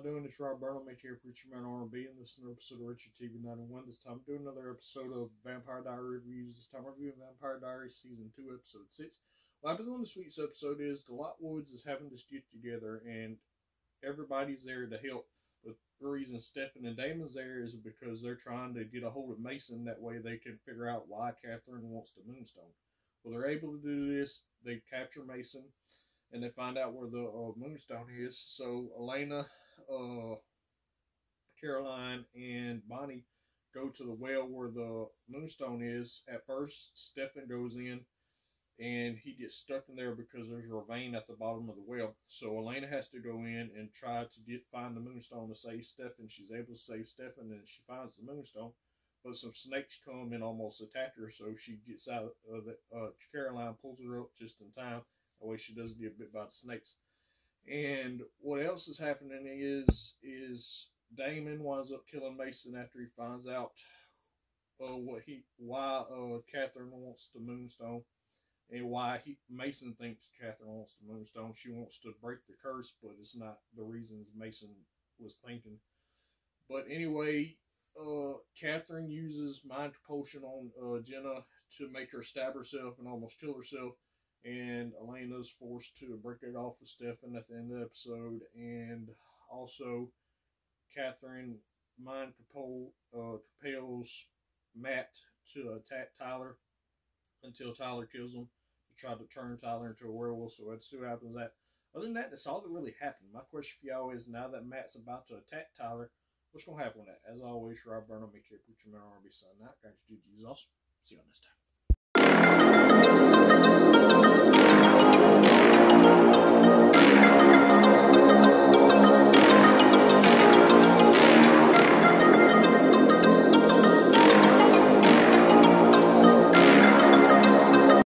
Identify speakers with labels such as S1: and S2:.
S1: Y'all doing? It's Rob Burnham, here, Preacher Man R&B, and this is an episode of Richard TV 91. This time, I'm doing another episode of Vampire Diary reviews. This time, I'm reviewing Vampire Diary Season 2, Episode 6. What happens on this week's episode is the Lockwoods is having this get together, and everybody's there to help. But the reason Stefan and Damon's there is because they're trying to get a hold of Mason. That way, they can figure out why Catherine wants the Moonstone. Well, they're able to do this. They capture Mason and they find out where the uh, moonstone is. So Elena, uh, Caroline, and Bonnie go to the well where the moonstone is. At first, Stefan goes in and he gets stuck in there because there's a vervain at the bottom of the well. So Elena has to go in and try to get find the moonstone to save Stefan. She's able to save Stefan and she finds the moonstone. But some snakes come and almost attack her, so she gets out of the uh, Caroline pulls her up just in time that way she doesn't get bit by the snakes. And what else is happening is is Damon winds up killing Mason after he finds out uh, what he why uh, Catherine wants the Moonstone and why he Mason thinks Catherine wants the Moonstone. She wants to break the curse, but it's not the reasons Mason was thinking. But anyway, uh, Catherine uses mind potion on uh, Jenna to make her stab herself and almost kill herself and Elena's forced to break it off with Stefan at the end of the episode, and also Catherine mind propel, uh, compels Matt to attack Tyler until Tyler kills him to try to turn Tyler into a werewolf. So let's see what happens. That other than that, that's all that really happened. My question for y'all is now that Matt's about to attack Tyler, what's gonna happen with that? As always, Rob Burnham, make put your man on, be signing out. Guys, GG's. See you on this time.